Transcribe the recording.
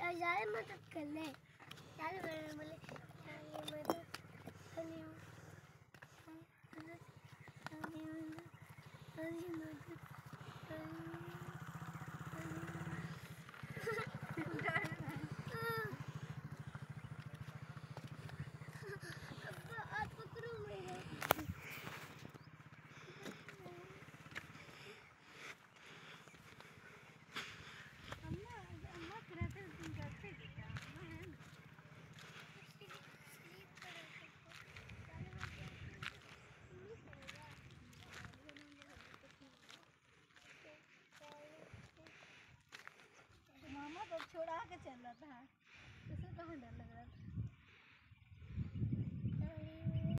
यार मदद कर ले। यार मेरे बोले मदद मदद मदद मदद छोड़ा के चल रहा था। इसलिए कहाँ डर लग रहा था?